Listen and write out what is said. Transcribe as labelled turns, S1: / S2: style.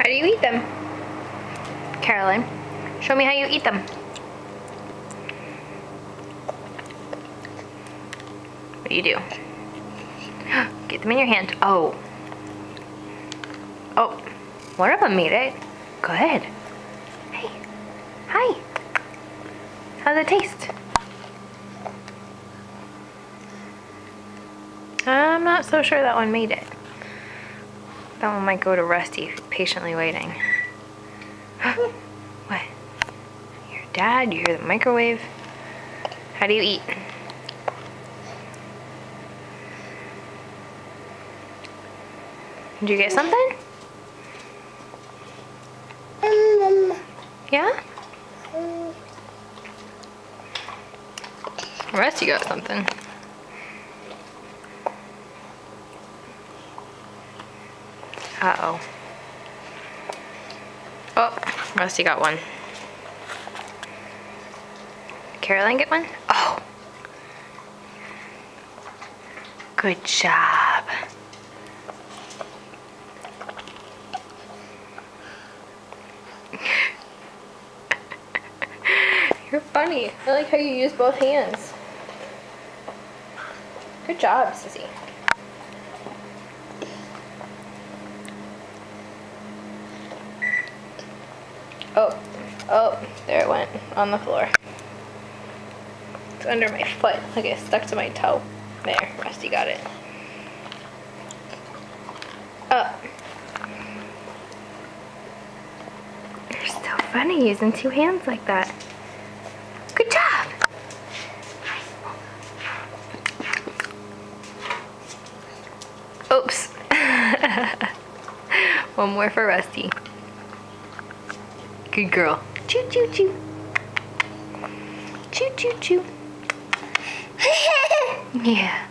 S1: How do you eat them? Caroline, show me how you eat them. What do you do? Get them in your hand. Oh. Oh, one of them made it. Good. Hey, hi. How's it taste? I'm not so sure that one made it. That one might go to Rusty, patiently waiting. what? Your dad, you hear the microwave. How do you eat? Did you get something? Mm. Yeah? Rusty got something. Uh-oh. Oh, Rusty got one. Caroline get one? Oh. Good job. You're funny. I like how you use both hands. Good job, Sissy. Oh, oh, there it went on the floor. It's under my foot. It stuck to my toe. There, Rusty got it. Oh. You're so funny using two hands like that. Good job. Oops. One more for Rusty. Good girl. Choo choo choo. Choo choo choo. yeah.